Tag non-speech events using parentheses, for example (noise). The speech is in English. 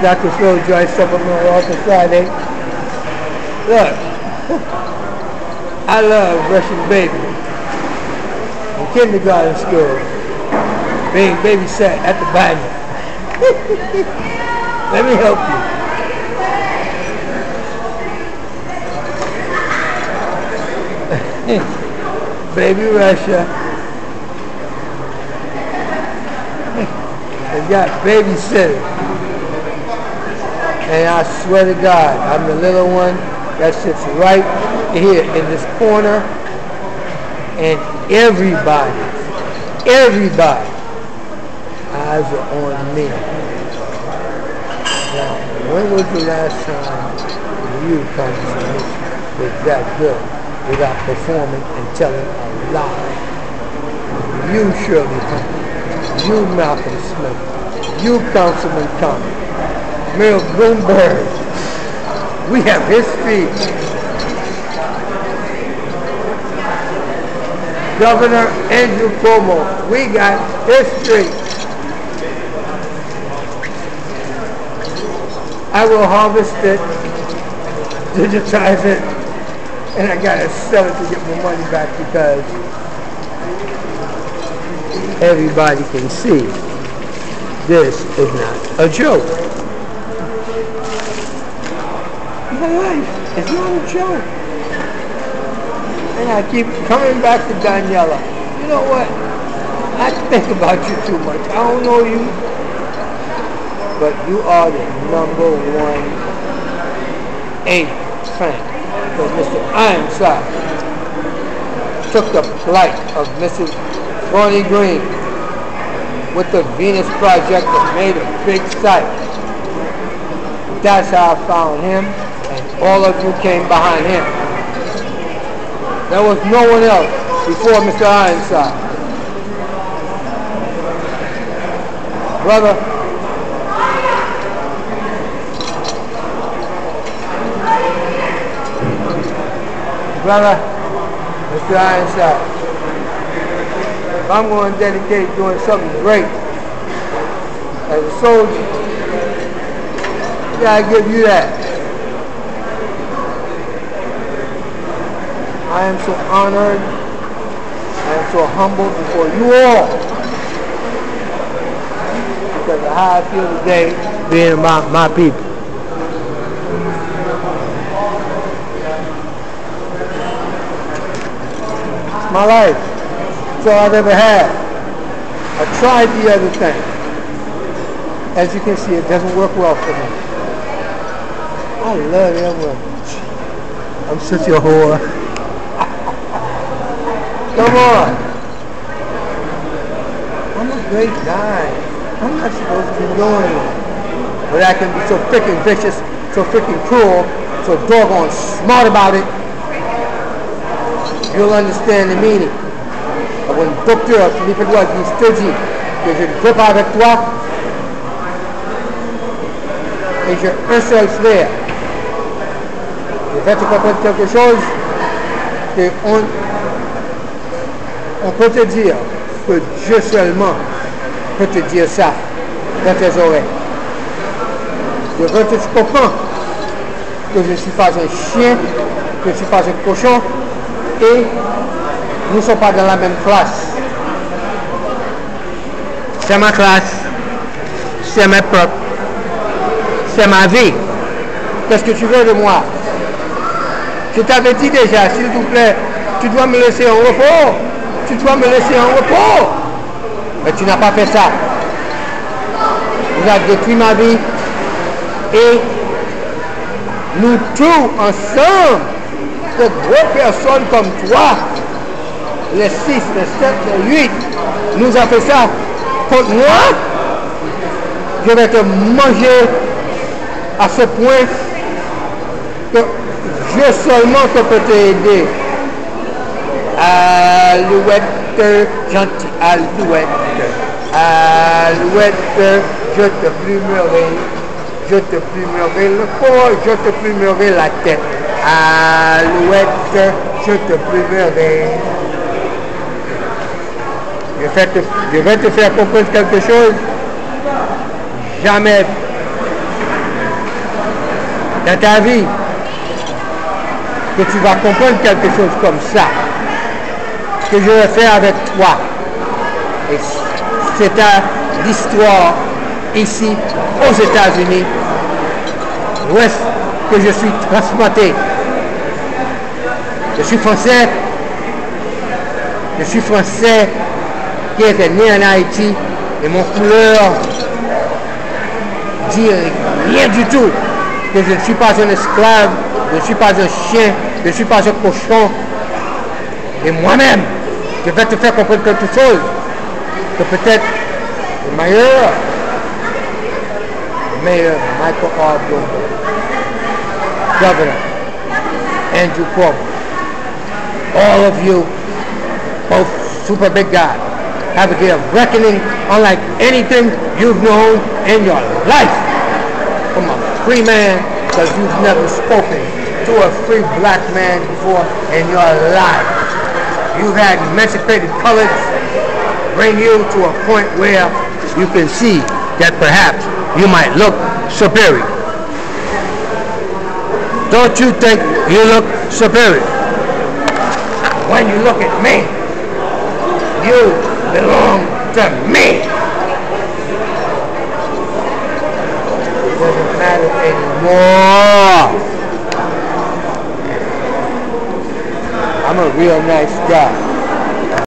Dr. Phil Joyce Supplemental Office Friday. Look, I love Russian baby. In kindergarten school, being babysat at the banner. (laughs) Let me help you. (laughs) baby Russia. (laughs) They got babysitter. And I swear to God, I'm the little one that sits right here in this corner. And everybody, everybody, eyes are on me. Now, when was the last time you come to me with that good without performing and telling a lie? You, Shirley Huntley, you, Malcolm Smith, you, Councilman Thomas, Mayor Bloomberg. We have history. Governor Andrew Cuomo. We got history. I will harvest it, digitize it, and I gotta sell it to get my money back because everybody can see this is not a joke. My life. It's not a joke. And I keep coming back to Daniela. You know what? I think about you too much. I don't know you. But you are the number one A friend. Because Mr. Ironside took the plight of Mrs. Phronie Green with the Venus Project and made a big site. That's how I found him all of you came behind him. There was no one else before Mr. Ironside. Brother, brother, Mr. Ironside, if I'm going to dedicate doing something great as a soldier, yeah, I give you that. I am so honored. I am so humbled before you all. Because of how I feel today being about my people. It's my life. It's all I've ever had. I tried the other thing. As you can see, it doesn't work well for me. I love everyone. I'm such a whore. Come on. I'm a great guy. I'm not supposed to be doing it. But I can be so freaking vicious, so freaking cruel, so doggone smart about it. You'll understand the meaning. Quand un docteur, Philippe Edouard, il te dit que je ne peux pas avec toi, et j'ai un seul frère. Je vais te comprendre quelque chose, que on on peut te dire que Dieu seulement peut te dire ça dans tes oreilles. Je veux que tu comprends que je ne suis pas un chien, que je ne suis pas un cochon, et nous ne sommes pas dans la même classe. C'est ma classe, c'est mes propres, c'est ma vie. Qu'est-ce que tu veux de moi? Je t'avais dit déjà, s'il vous plaît, tu dois me laisser en repos tu dois me laisser en repos. Mais tu n'as pas fait ça. Tu as détruit ma vie. Et nous tous ensemble, de gros personnes comme toi, les 6, les 7, les 8, nous avons fait ça contre moi. Je vais te manger à ce point que Dieu seulement te peut t'aider. Alouette, gentil, alouette, alouette, je te plumerai, je te plumerai le corps, je te plumerai la tête. Alouette, je te plumerai. Je vais, te, je vais te faire comprendre quelque chose. Jamais dans ta vie que tu vas comprendre quelque chose comme ça, que je vais faire avec toi. C'est l'histoire ici aux États-Unis, où est-ce que je suis transplanté. Je suis français, je suis français qui était né en Haïti et mon couleur dit rien du tout que je ne suis pas un esclave, je ne suis pas un chien, je ne suis pas un cochon. Et moi-même, je vais te faire comprendre quelque chose que peut-être le meilleur, le meilleur Michael R. Bloomberg, Governor Andrew Cuomo, all of you, both super big guys, have a day of reckoning unlike anything you've known in your life. From a free man, because you've never spoken to a free black man before in your life. You've had emancipated colors bring you to a point where you can see that perhaps you might look superior. Don't you think you look superior? When you look at me, you belong to me. It doesn't matter anymore. I'm a real nice guy.